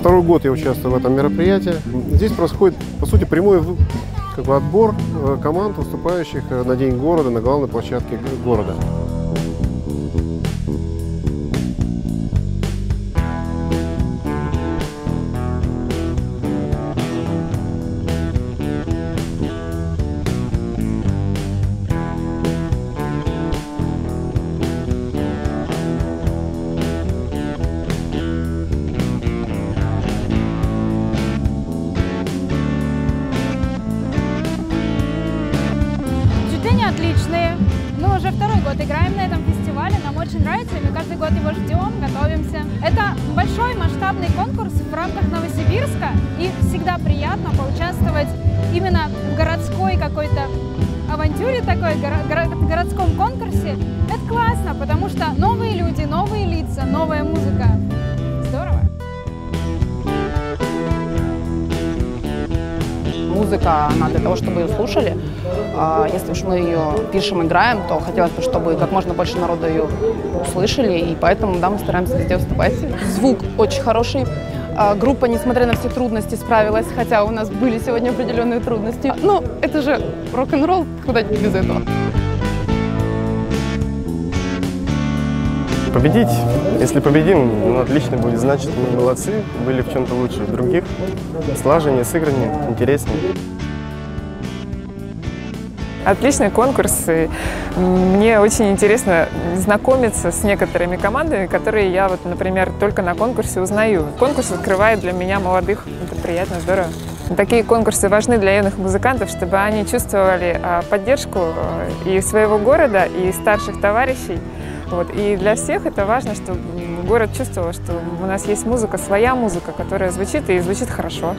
Второй год я участвую в этом мероприятии. Здесь происходит, по сути, прямой как бы, отбор э, команд, выступающих э, на День города на главной площадке города. Отличные. Мы уже второй год играем на этом фестивале, нам очень нравится, и мы каждый год его ждем, готовимся. Это большой масштабный конкурс в рамках Новосибирска, и всегда приятно поучаствовать именно в городской какой-то авантюре такой, горо- горо- городском конкурсе. Это классно, потому что новые люди, новые лица, новая музыка. Музыка, она для того, чтобы ее слушали. А Если уж мы ее пишем, играем, то хотелось бы, чтобы как можно больше народа ее услышали, и поэтому, да, мы стараемся везде выступать. Звук очень хороший. А Группа, несмотря на все трудности, справилась, хотя у нас были сегодня определенные трудности. Ну, это же рок-н-ролл, куда без этого. Победить, если победим, ну, отлично будет, значит, мы молодцы, были в чем-то лучше других, слаженнее, сыграннее, интереснее. Отличный конкурс. и Мне очень интересно знакомиться с некоторыми командами, которые я, вот, например, только на конкурсе узнаю. Конкурс открывает для меня молодых. Это приятно, здорово. Такие конкурсы важны для юных музыкантов, чтобы они чувствовали а, поддержку а, и своего города, и старших товарищей. Вот. И для всех это важно, чтобы город чувствовал, что у нас есть музыка, своя музыка, которая звучит и звучит хорошо.